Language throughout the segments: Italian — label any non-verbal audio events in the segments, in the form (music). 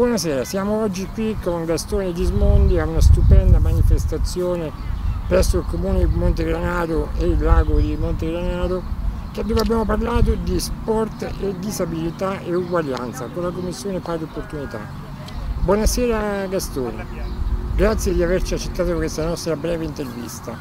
Buonasera, siamo oggi qui con Gastone Gismondi a una stupenda manifestazione presso il comune di Montegranaro e il lago di Montegranaro dove abbiamo parlato di sport e disabilità e uguaglianza con la Commissione Pari Opportunità. Buonasera Gastone, grazie di averci accettato questa nostra breve intervista.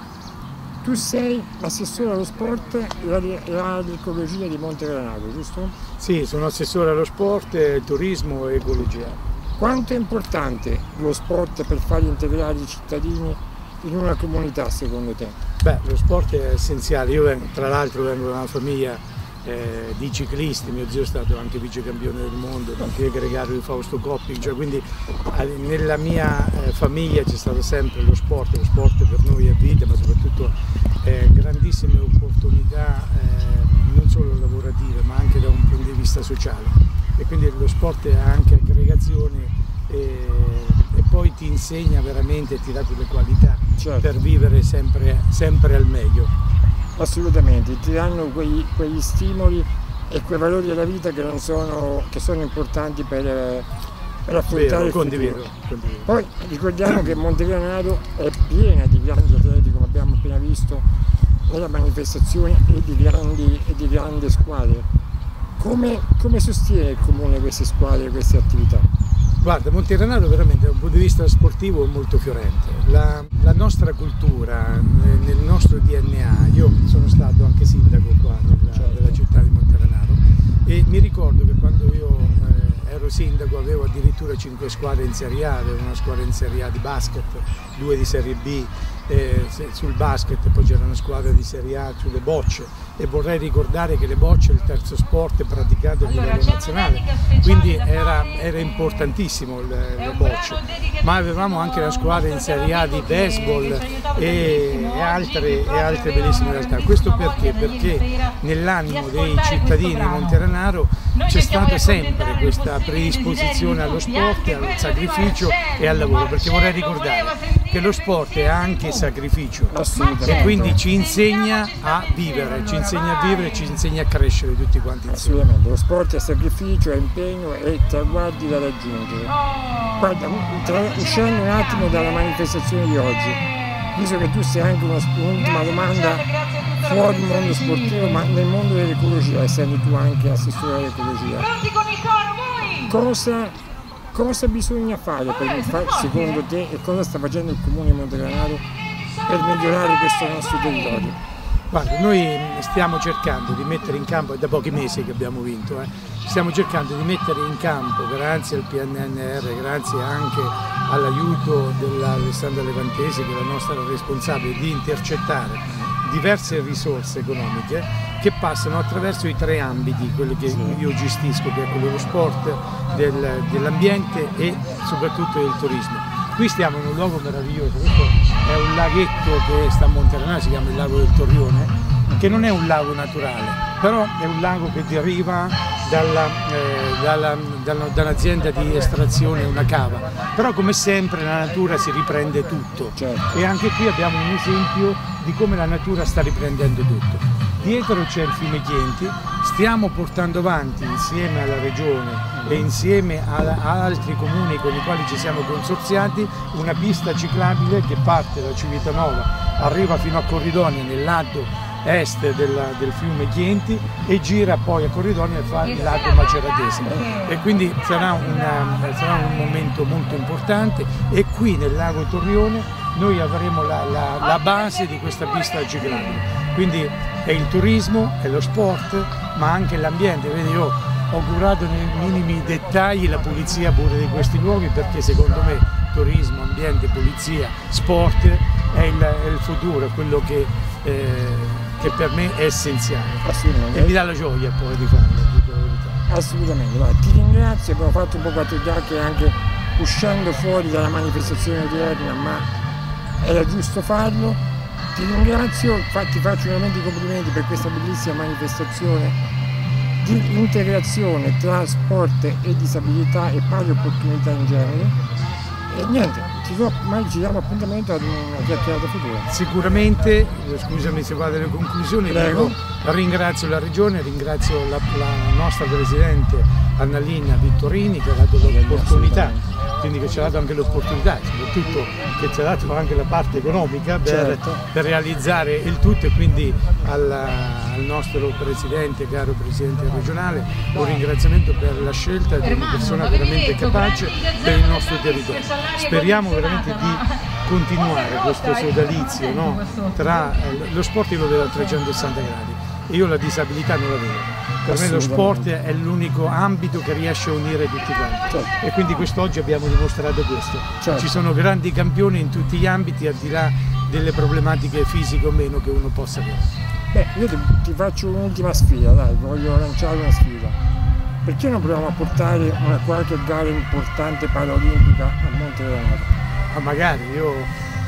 Tu sei assessore allo sport e all'ecologia di Montegranaro, giusto? Sì, sono assessore allo sport, turismo e ecologia. Quanto è importante lo sport per far integrare i cittadini in una comunità secondo te? Beh, lo sport è essenziale. Io vengo, tra l'altro vengo da una famiglia eh, di ciclisti, mio zio è stato anche vice campione del mondo, anche gregario di Fausto Coppi, cioè, quindi nella mia eh, famiglia c'è stato sempre lo sport, lo sport per noi è vita, ma soprattutto eh, grandissime opportunità eh, non solo lavorative ma anche da un punto di vista sociale e quindi lo sport ha anche aggregazione e, e poi ti insegna veramente, ti dà quelle qualità certo. per vivere sempre, sempre, al meglio. Assolutamente, ti danno quei, quegli stimoli e quei valori della vita che, sono, che sono, importanti per, per affrontare Vero, il condivido, condivido. Poi ricordiamo che Montegranaro è piena di grandi atleti, come abbiamo appena visto nella manifestazione, e di grandi, e di grandi squadre come, come sostiene il Comune queste squadre, queste attività? Guarda, Monterranaro veramente da un punto di vista sportivo è molto fiorente. La, la, nostra cultura, nel nostro DNA, io sono stato anche sindaco qua nella, certo. della città di Monterranaro e mi ricordo che quando io eh, ero sindaco avevo addirittura cinque squadre in Serie A, avevo una squadra in Serie A di basket, due di Serie B, eh, sul basket, poi c'era una squadra di Serie A sulle bocce. E vorrei ricordare che le bocce è il terzo sport praticato a livello nazionale, quindi era, era importantissimo le, le, bocce, ma avevamo anche la squadra in Serie A di baseball e, e, altre, e altre bellissime realtà. Questo perché? Perché nell'animo dei cittadini di Monteranaro c'è stata sempre questa predisposizione allo sport, al sacrificio e al lavoro, perché vorrei ricordare che lo sport è anche sacrificio. E quindi ci insegna a vivere, ci insegna a vivere, ci insegna a crescere tutti quanti insieme. Assolutamente, lo sport è sacrificio, è impegno e traguardi da raggiungere. Guarda, uscendo un attimo dalla manifestazione di oggi, visto che tu sei anche un'ultima domanda fuori il mondo sportivo, ma nel mondo dell'ecologia, essendo tu anche assessore all'ecologia, cosa cosa bisogna fare per, secondo te e cosa sta facendo il Comune di Montegranaro per migliorare questo nostro territorio? Guarda, noi stiamo cercando di mettere in campo, è da pochi mesi che abbiamo vinto, eh, stiamo cercando di mettere in campo, grazie al PNNR, grazie anche all'aiuto dell'Alessandra Levantesi, che è la nostra responsabile, di intercettare diverse risorse economiche che passano attraverso i tre ambiti, quelli che io gestisco, che è quello dello sport, del, dell'ambiente e soprattutto del turismo. Qui stiamo in un luogo meraviglioso, questo è un laghetto che sta a Monterana, si chiama il lago del Torrione, che non è un lago naturale, però è un lago che deriva dall'azienda dalla, dalla, di estrazione, una cava. Però come sempre la natura si riprende tutto certo. e anche qui abbiamo un esempio di come la natura sta riprendendo tutto. Dietro c'è il fiume Chienti, stiamo portando avanti insieme alla regione e insieme a, a, altri comuni con i quali ci siamo consorziati una pista ciclabile che parte da Civitanova, arriva fino a Corridonia nel lato est della, del fiume Chienti e gira poi a Corridonia e fa il lago Maceratese e quindi sarà, una, sarà, un momento molto importante. E qui nel lago Torrione noi avremo la, la, la base di questa pista ciclabile quindi è il turismo, è lo sport ma anche l'ambiente, vedi io ho curato nei minimi dettagli la pulizia pure di questi luoghi perché secondo me turismo, ambiente, pulizia, sport è il, è il futuro, è quello che eh, che per me è essenziale e mi dà la gioia poi di farlo. Assolutamente, Guarda, ti ringrazio, abbiamo fatto un po' quattro chiacchiere anche uscendo fuori dalla manifestazione odierna, ma era giusto farlo. Ti ringrazio, ti faccio veramente i complimenti per questa bellissima manifestazione di integrazione tra sport e disabilità e pari opportunità in genere. E niente, ci, do, ci diamo appuntamento ad una chiacchierata futura. Sicuramente, scusami se vado alle conclusioni, Prego. Ringrazio la Regione, ringrazio la, la nostra Presidente Annalina Vittorini che ha dato l'opportunità, quindi che ci ha dato anche l'opportunità, soprattutto che ci ha dato anche la parte economica per, certo. per realizzare il tutto e quindi al, al, nostro Presidente, caro Presidente regionale, un ringraziamento per la scelta di una persona veramente capace per il nostro territorio. Speriamo veramente di continuare questo sodalizio no? tra eh, lo sport io lo vedo a 360 gradi e io la disabilità non la vedo. Per me lo sport è l'unico ambito che riesce a unire tutti quanti certo. e quindi quest'oggi abbiamo dimostrato questo. Certo. Ci sono grandi campioni in tutti gli ambiti al di là delle problematiche fisiche o meno che uno possa avere. Beh, io ti, ti faccio un'ultima sfida, dai, voglio lanciare una sfida. Perché non proviamo a portare una qualche gara importante paraolimpica a Monte Granata? ma magari io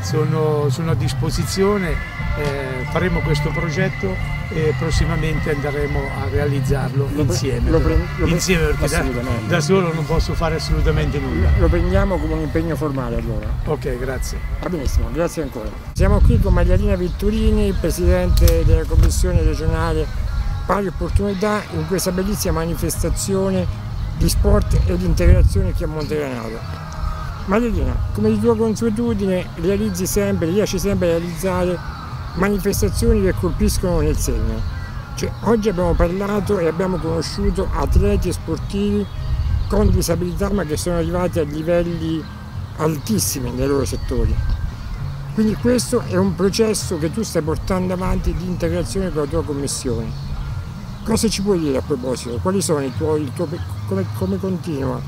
sono, sono a disposizione, eh, faremo questo progetto e prossimamente andremo a realizzarlo lo insieme, lo pre- lo insieme perché da, da, solo non posso fare assolutamente nulla. Lo prendiamo come un impegno formale allora. Ok, grazie. Va benissimo, grazie ancora. Siamo qui con Marialina Vitturini, Presidente della Commissione regionale Pari Opportunità in questa bellissima manifestazione di sport e di integrazione qui a Montegranaro. Marilina, come di tua consuetudine realizzi sempre, riesci sempre a realizzare manifestazioni che colpiscono nel segno. Cioè, oggi abbiamo parlato e abbiamo conosciuto atleti sportivi con disabilità ma che sono arrivati a livelli altissimi nei loro settori. Quindi questo è un processo che tu stai portando avanti di integrazione con la tua commissione. Cosa ci puoi dire a proposito? Tuoi, tuo, come, come continua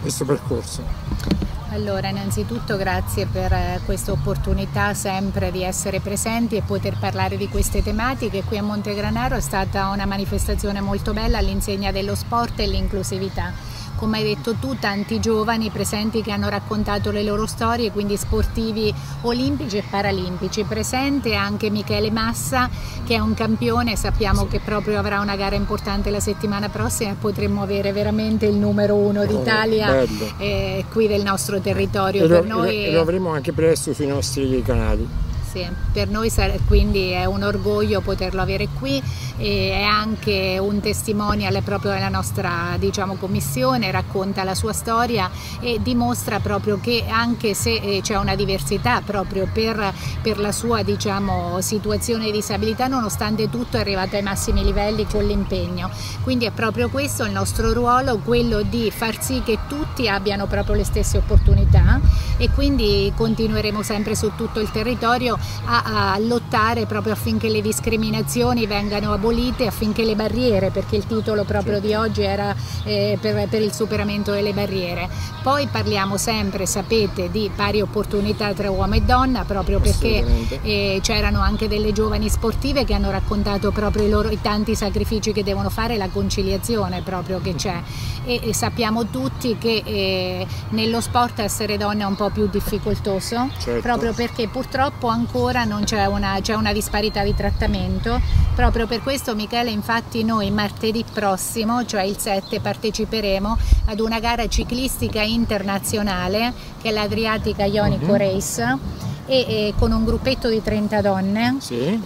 questo percorso? Allora, innanzitutto grazie per eh, questa opportunità sempre di essere presenti e poter parlare di queste tematiche. Qui a Montegranaro è stata una manifestazione molto bella all'insegna dello sport e l'inclusività come hai detto tu, tanti giovani presenti che hanno raccontato le loro storie, quindi sportivi olimpici e paralimpici. Presente anche Michele Massa che è un campione, sappiamo sì. che proprio avrà una gara importante la settimana prossima e potremmo avere veramente il numero uno oh, d'Italia eh, qui del nostro territorio. E lo, noi... lo avremo anche presto sui nostri canali sì, per noi quindi è un orgoglio poterlo avere qui e è anche un testimonial proprio della nostra diciamo, commissione, racconta la sua storia e dimostra proprio che anche se eh, c'è una diversità proprio per, per la sua diciamo, situazione di disabilità, nonostante tutto è arrivato ai massimi livelli con l'impegno. Quindi è proprio questo il nostro ruolo, quello di far sì che tutti abbiano proprio le stesse opportunità e quindi continueremo sempre su tutto il territorio a, a lottare proprio affinché le discriminazioni vengano abolite, affinché le barriere, perché il titolo proprio di oggi era eh, per, per il superamento delle barriere. Poi parliamo sempre, sapete, di pari opportunità tra uomo e donna, proprio perché eh, c'erano anche delle giovani sportive che hanno raccontato proprio i, loro, i tanti sacrifici che devono fare, la conciliazione proprio che c'è. E, e, sappiamo tutti che eh, nello sport essere donna è un po' più difficoltoso, certo. proprio perché purtroppo ancora ancora non c'è una, una, disparità di trattamento. Proprio per questo Michele infatti noi martedì prossimo, cioè il 7, parteciperemo ad una gara ciclistica internazionale che è l'Adriatica Ionico. -huh. Race e, e, con un gruppetto di 30 donne sì.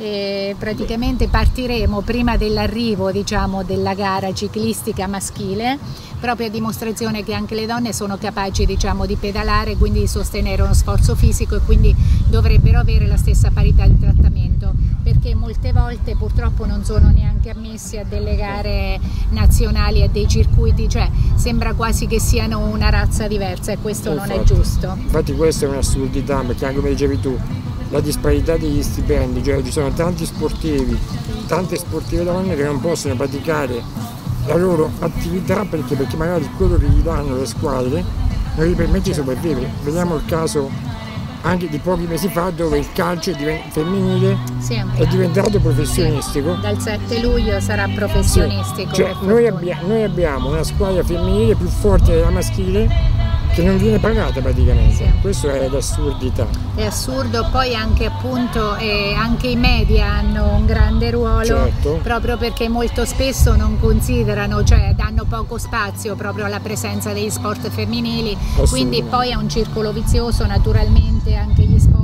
praticamente partiremo prima dell'arrivo diciamo, della gara ciclistica maschile proprio a dimostrazione che anche le donne sono capaci diciamo, di pedalare quindi di sostenere uno sforzo fisico e quindi dovrebbero avere la stessa parità di trattamento perché molte volte purtroppo non sono neanche ammessi a delle gare nazionali, a dei circuiti, cioè sembra quasi che siano una razza diversa e questo infatti, non è giusto. Infatti questa è un'assurdità perché anche come dicevi tu, la disparità degli stipendi, cioè ci sono tanti sportivi, tante sportive donne che non possono praticare la loro attività perché, perché magari quello che gli danno le squadre non gli permette di sopravvivere. Vediamo il caso anche di pochi mesi fa dove il calcio femminile sì. è diventato professionistico. Sì. Dal 7 luglio sarà professionistico. Sì. Cioè, noi, abbia noi, abbiamo una squadra femminile più forte della maschile che non viene pagata praticamente, sì. questo è l'assurdità. È assurdo, poi anche appunto eh, anche i media hanno un grande ruolo certo. proprio perché molto spesso non considerano, cioè danno poco spazio proprio alla presenza degli sport femminili, quindi poi è un circolo vizioso naturalmente anche gli sponsor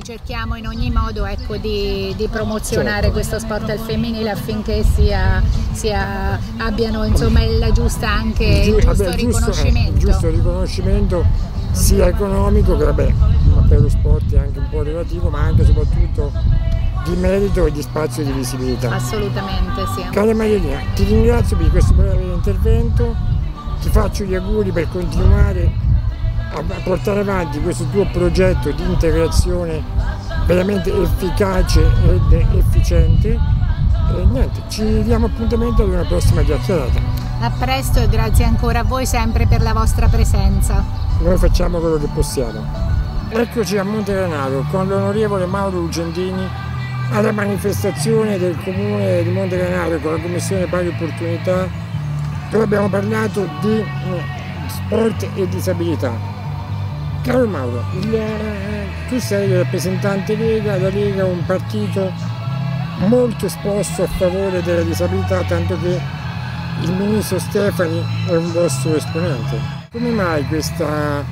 Quindi cerchiamo in ogni modo ecco, di, di, promozionare certo. questo sport al femminile affinché sia, sia, abbiano insomma, la giusta anche il, il giusto vabbè, riconoscimento. Il giusto riconoscimento sia economico che vabbè, per lo sport è anche un po' relativo, ma anche e soprattutto di merito e di spazio e di visibilità. Assolutamente sì. Cara Marilina, ti ringrazio per questo breve intervento, ti faccio gli auguri per continuare a portare avanti questo tuo progetto di integrazione veramente efficace ed efficiente e niente, ci diamo appuntamento ad una prossima chiacchierata. A presto e grazie ancora a voi sempre per la vostra presenza. Noi facciamo quello che possiamo. Eccoci a Monte Granaro con l'onorevole Mauro Ugentini alla manifestazione del comune di Monte Granaro con la Commissione Pari Opportunità dove abbiamo parlato di eh, sport e disabilità. Caro Mauro, il, eh, tu sei il rappresentante Lega, la Lega è un partito molto esposto a favore della disabilità, tanto che il ministro Stefani è un vostro esponente. Come mai questa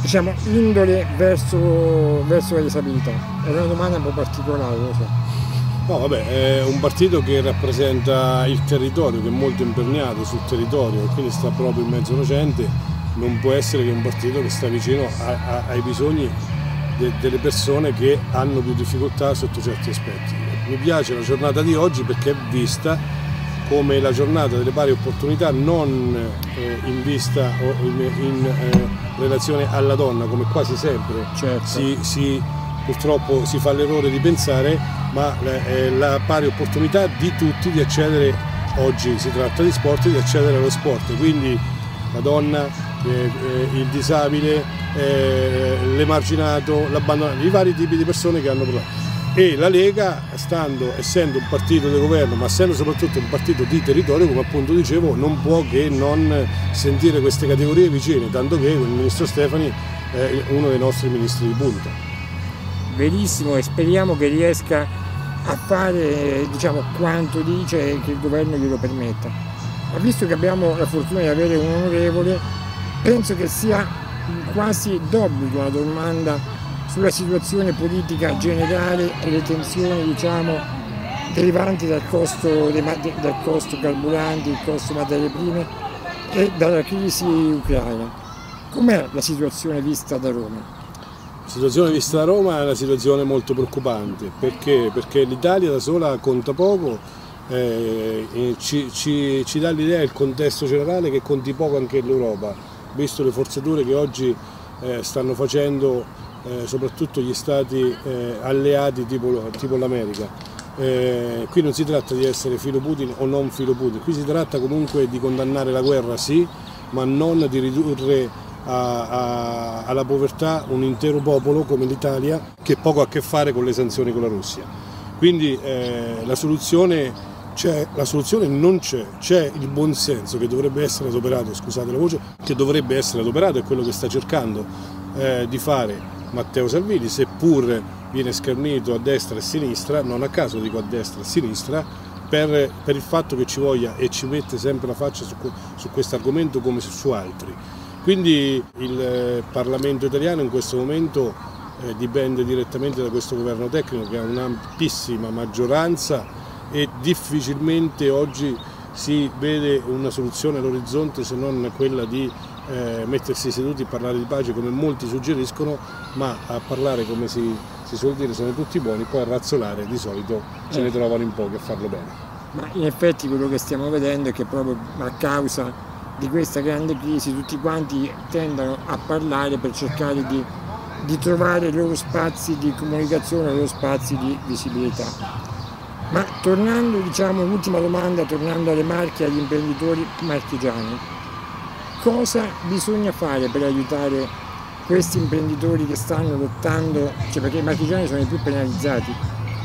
diciamo, indole verso, verso la disabilità? È una domanda un po' particolare, lo so. No, vabbè, è un partito che rappresenta il territorio, che è molto imperniato sul territorio e quindi sta proprio in mezzo alla gente. Non può essere che un partito che sta vicino a, a, ai bisogni de, delle persone che hanno più difficoltà sotto certi aspetti. Mi piace la giornata di oggi perché è vista come la giornata delle pari opportunità non eh, in vista o in, in eh, relazione alla donna come quasi sempre certo. si, si, purtroppo si fa l'errore di pensare ma eh, la pari opportunità di tutti di accedere oggi si tratta di sport di accedere allo sport quindi la donna il disabile eh, l'emarginato l'abbandonato i vari tipi di persone che hanno problemi e la Lega, stando, essendo un partito di governo, ma essendo soprattutto un partito di territorio, come appunto dicevo, non può che non sentire queste categorie vicine, tanto che il ministro Stefani è uno dei nostri ministri di punta. Benissimo e speriamo che riesca a fare diciamo, quanto dice e che il governo glielo permetta. Ma visto che abbiamo la fortuna di avere un onorevole, penso che sia quasi d'obbligo una domanda sulla situazione politica generale e le tensioni diciamo, derivanti dal costo, dal costo carburanti, il costo materie prime e dalla crisi ucraina. Com'è la situazione vista da Roma? La situazione vista da Roma è una situazione molto preoccupante perché, perché l'Italia da sola conta poco, eh, ci, ci, ci, dà l'idea il contesto generale che conti poco anche l'Europa, visto le forzature che oggi eh, stanno facendo eh, soprattutto gli stati eh, alleati tipo, tipo l'America. Eh, qui non si tratta di essere filo Putin o non filo Putin, qui si tratta comunque di condannare la guerra sì, ma non di ridurre a, a, alla povertà un intero popolo come l'Italia che poco ha a che fare con le sanzioni con la Russia. Quindi eh, la soluzione c'è, la soluzione non c'è, c'è il buonsenso che dovrebbe essere adoperato, scusate la voce, che dovrebbe essere adoperato, è quello che sta cercando eh, di fare Matteo Salvini, seppur viene schernito a destra e a sinistra, non a caso dico a destra e a sinistra, per, per il fatto che ci voglia e ci mette sempre la faccia su, su questo argomento come su altri. Quindi il eh, Parlamento italiano in questo momento eh, dipende direttamente da questo governo tecnico che ha un'ampissima maggioranza e difficilmente oggi si vede una soluzione all'orizzonte se non quella di eh, mettersi seduti a parlare di pace come molti suggeriscono, ma a parlare come si, si suol dire sono tutti buoni, poi a razzolare di solito ce ne eh. trovano in pochi a farlo bene. Ma in effetti quello che stiamo vedendo è che proprio a causa di questa grande crisi tutti quanti tendono a parlare per cercare di, di trovare i loro spazi di comunicazione, i loro spazi di visibilità. Ma tornando, diciamo, l'ultima domanda, tornando alle marche, agli imprenditori marchigiani, cosa bisogna fare per aiutare questi imprenditori che stanno lottando, cioè perché i marchigiani sono i più penalizzati.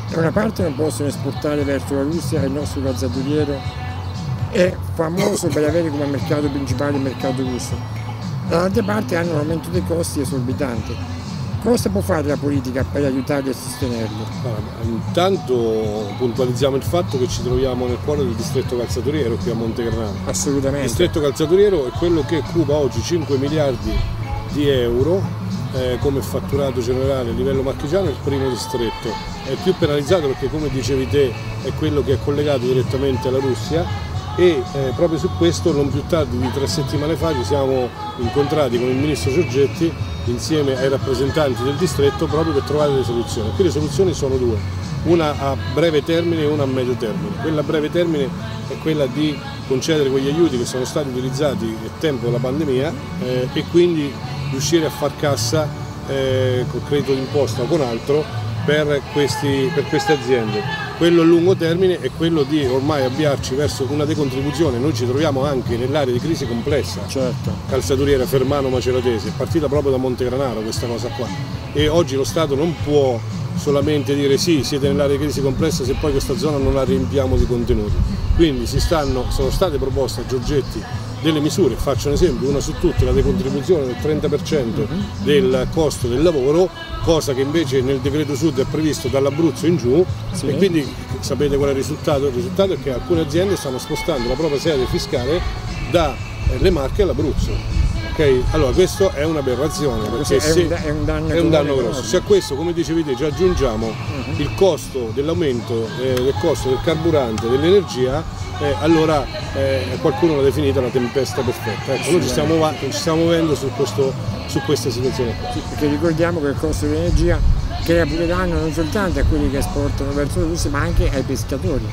Da una parte non possono esportare verso la Russia, il nostro calzaturiero è famoso per avere come mercato principale il mercato russo. Dall'altra parte hanno un aumento dei costi esorbitante. Cosa può fare la politica per aiutarli a sostenerli? Allora, intanto puntualizziamo il fatto che ci troviamo nel cuore del distretto calzaturiero qui a Montegranaro. Assolutamente. Il distretto calzaturiero è quello che occupa oggi 5 miliardi di euro eh, come fatturato generale a livello marchigiano è il primo distretto, è il più penalizzato perché come dicevi te è quello che è collegato direttamente alla Russia e eh, proprio su questo non più tardi di tre settimane fa ci siamo incontrati con il ministro Giorgetti insieme ai rappresentanti del distretto proprio per trovare le soluzioni. Qui le soluzioni sono due, una a breve termine e una a medio termine. Quella a breve termine è quella di concedere quegli aiuti che sono stati utilizzati nel tempo della pandemia eh, e quindi riuscire a far cassa eh, con credito d'imposta o con altro per, questi, per queste aziende. Quello a lungo termine è quello di ormai avviarci verso una decontribuzione. Noi ci troviamo anche nell'area di crisi complessa, certo. calzaturiera Fermano Maceratese, è partita proprio da Montegranaro questa cosa qua. E oggi lo Stato non può solamente dire sì, siete nell'area di crisi complessa se poi questa zona non la riempiamo di contenuti. Quindi stanno, sono state proposte a Giorgetti delle misure, faccio un esempio, una su tutte, la decontribuzione del 30% mhm. del costo del lavoro, cosa che invece nel decreto sud è previsto dall'Abruzzo in giù sì. e quindi sapete qual è il risultato? Il risultato è che alcune aziende stanno spostando la propria sede fiscale dalle Marche all'Abruzzo. Allora questo è un'aberrazione perché è, un, è un danno, è un danno grosso. Se a questo, come dicevi te, ci aggiungiamo uh mhm. -huh. il costo dell'aumento eh, del costo del carburante, dell'energia, eh, allora eh, qualcuno l'ha definita la tempesta perfetta. Ecco, noi ci stiamo, ci stiamo muovendo su, questo, su questa situazione. Sì, perché ricordiamo che il costo dell'energia crea pure danno non soltanto a quelli che esportano verso la Russia ma anche ai pescatori.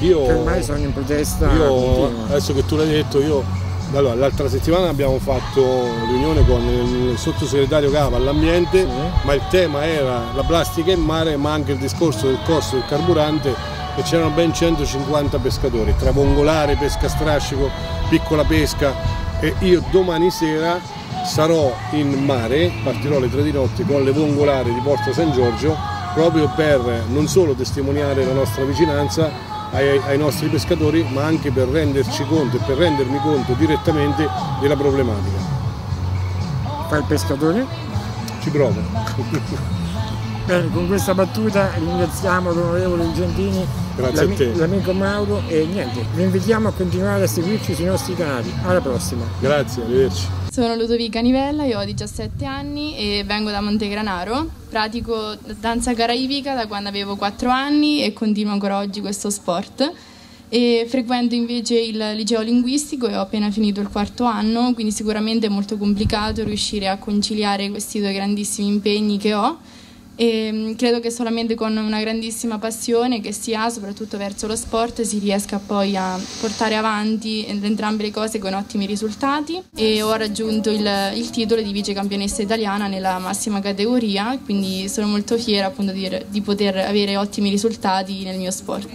Io, che ormai sono in protesta. Io, adesso che tu l'hai detto, io allora, l'altra settimana abbiamo fatto riunione con il sottosegretario Cava all'ambiente, sì. ma il tema era la plastica in mare, ma anche il discorso del costo del carburante e c'erano ben 150 pescatori, tra vongolare, pesca strascico, piccola pesca e io domani sera sarò in mare, partirò alle 3 di notte con le vongolari di Porta San Giorgio proprio per non solo testimoniare la nostra vicinanza ai, ai, nostri pescatori ma anche per renderci conto e per rendermi conto direttamente della problematica. Fa il pescatore? Ci provo. Bene, con questa battuta ringraziamo l'onorevole Gentini, l'amico Mauro e niente, vi invitiamo a continuare a seguirci sui nostri canali. Alla prossima. Grazie, arrivederci. Sono Ludovica Nivella, io ho 17 anni e vengo da Montegranaro. Pratico danza caraibica da quando avevo 4 anni e continuo ancora oggi questo sport. E frequento invece il liceo linguistico e ho appena finito il quarto anno, quindi sicuramente è molto complicato riuscire a conciliare questi due grandissimi impegni che ho e mm, credo che solamente con una grandissima passione che si ha soprattutto verso lo sport si riesca poi a portare avanti entrambe le cose con ottimi risultati e ho raggiunto il, il titolo di vice campionessa italiana nella massima categoria quindi sono molto fiera appunto di, di poter avere ottimi risultati nel mio sport.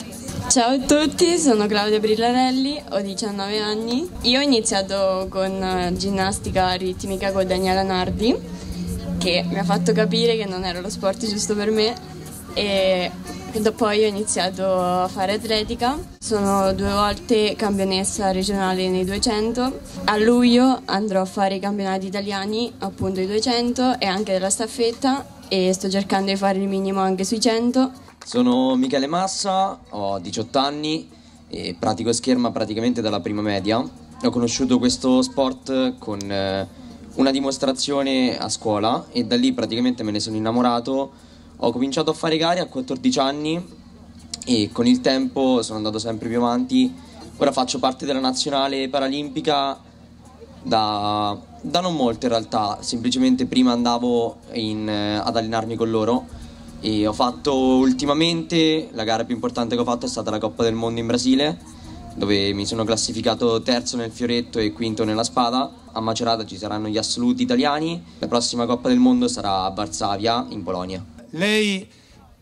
Ciao a tutti, sono Claudia Brillarelli, ho 19 anni. Io ho iniziato con eh, ginnastica ritmica con Daniela Nardi che mi ha fatto capire che non era lo sport giusto per me e poi ho iniziato a fare atletica. Sono due volte campionessa regionale nei 200. A luglio andrò a fare i campionati italiani, appunto i 200 e anche della staffetta e sto cercando di fare il minimo anche sui 100. Sono Michele Massa, ho 18 anni e pratico scherma praticamente dalla prima media. Ho conosciuto questo sport con eh, una dimostrazione a scuola e da lì praticamente me ne sono innamorato. Ho cominciato a fare gare a 14 anni e con il tempo sono andato sempre più avanti. Ora faccio parte della nazionale paralimpica da, da non molto in realtà, semplicemente prima andavo in, eh, ad allenarmi con loro e ho fatto ultimamente la gara più importante che ho fatto è stata la Coppa del Mondo in Brasile dove mi sono classificato terzo nel fioretto e quinto nella spada. A Macerata ci saranno gli assoluti italiani. La prossima Coppa del Mondo sarà a Varsavia, in Polonia. Lei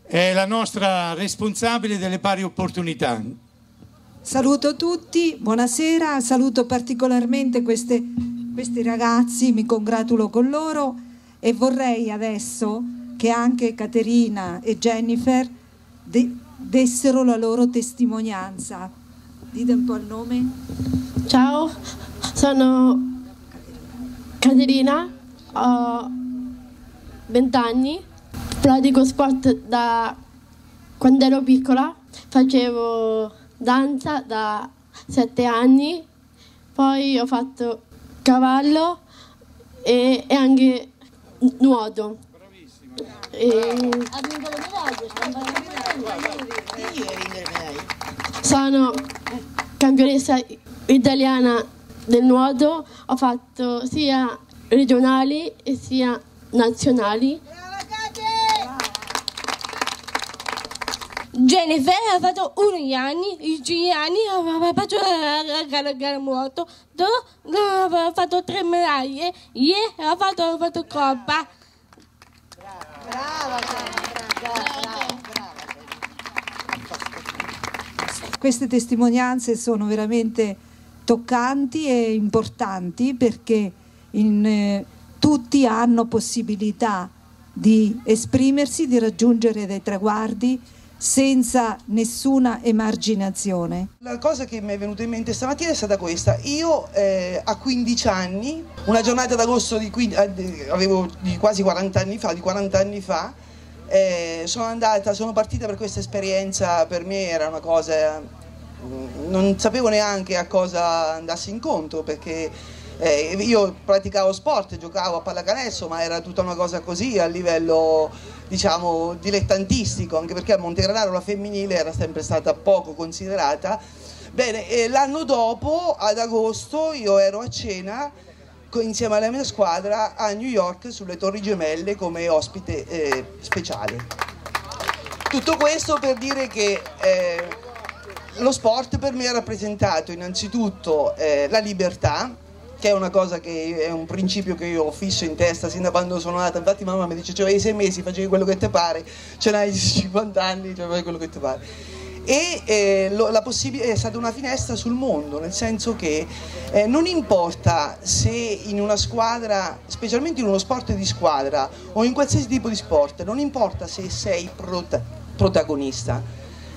è la nostra responsabile delle pari opportunità. Saluto tutti, buonasera, saluto particolarmente queste, questi ragazzi, mi congratulo con loro e vorrei adesso che anche Caterina e Jennifer dessero la loro testimonianza Dite un po' il nome. Ciao, sono Caterina, ho 20 anni, pratico sport da quando ero piccola, facevo danza da 7 anni, poi ho fatto cavallo e, e anche nuoto. Sono campionessa italiana del nuoto, ho fatto sia regionali e sia nazionali. Jennifer ha fatto 11 anni, i Giuliani aveva fatto la gara, gara nuoto, aveva fatto tre medaglie, ieri ha fatto, ha fatto coppa. Brava, brava, brava, Queste testimonianze sono veramente toccanti e importanti perché in, eh, tutti hanno possibilità di esprimersi, di raggiungere dei traguardi senza nessuna emarginazione. La cosa che mi è venuta in mente stamattina è stata questa. Io eh, a 15 anni, una giornata d'agosto di, eh, avevo di quasi 40 anni fa, di 40 anni fa, eh, sono andata, sono partita per questa esperienza, per me era una cosa, non sapevo neanche a cosa andassi incontro perché eh, io praticavo sport, giocavo a pallacanestro, ma era tutta una cosa così a livello diciamo dilettantistico, anche perché a Montegranaro la femminile era sempre stata poco considerata. Bene, l'anno dopo, ad agosto, io ero a cena insieme alla mia squadra a New York sulle Torri Gemelle come ospite eh, speciale. Tutto questo per dire che eh, lo sport per me ha rappresentato innanzitutto eh, la libertà, che è una cosa che è un principio che io ho fisso in testa sin da quando sono nata. Infatti mamma mi dice, cioè hai sei mesi, facevi quello che ti pare, ce n'hai (laughs) 50 anni, cioè fai quello che ti pare. E eh, lo, è stata una finestra sul mondo, nel senso che eh, non importa se in una squadra, specialmente in uno sport di squadra o in qualsiasi tipo di sport, non importa se sei prota protagonista,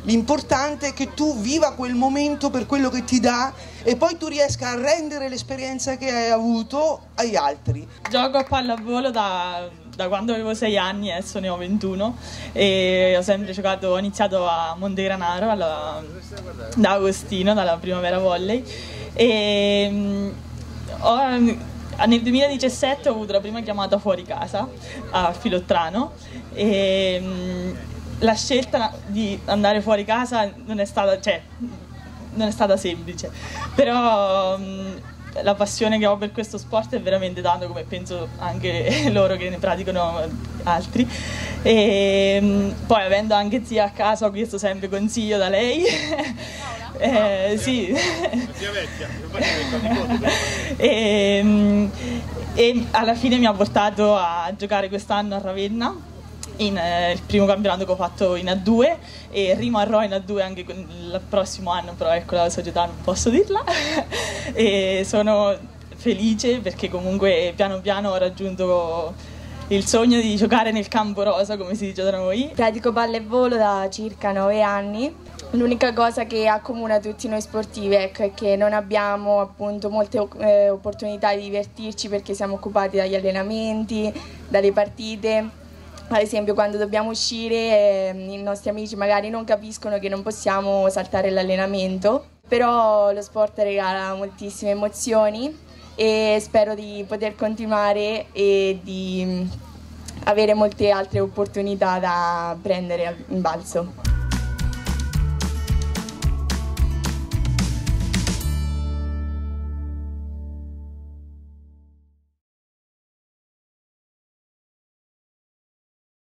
L'importante è che tu viva quel momento per quello che ti dà e poi tu riesca a rendere l'esperienza che hai avuto agli altri. Gioco a pallavolo da, da quando avevo 6 anni, adesso ne ho 21 e ho sempre giocato, ho iniziato a Montegranaro alla, da Agostino, dalla Primavera Volley e mm, ho, nel 2017 ho avuto la prima chiamata fuori casa a Filottrano e mm, la scelta di andare fuori casa non è stata, cioè, non è stata semplice, però mh, la passione che ho per questo sport è veramente tanto come penso anche (laughs) loro che ne praticano altri. E mh, poi avendo anche zia a casa ho chiesto sempre consiglio da lei. (laughs) Eh, sì. e, e alla fine mi ha portato a giocare quest'anno a Ravenna in, eh, il primo campionato che ho fatto in A2 e rimarrò in A2 anche il prossimo anno, però ecco la società non posso dirla (laughs) e sono felice perché comunque piano piano ho raggiunto il sogno di giocare nel campo rosa come si dice da noi. Pratico pallavolo da circa 9 anni. L'unica cosa che accomuna tutti noi sportivi ecco, è che non abbiamo appunto molte eh, opportunità di divertirci perché siamo occupati dagli allenamenti, dalle partite ad esempio quando dobbiamo uscire eh, i nostri amici magari non capiscono che non possiamo saltare l'allenamento, però lo sport regala moltissime emozioni e spero di poter continuare e di avere molte altre opportunità da prendere in balzo.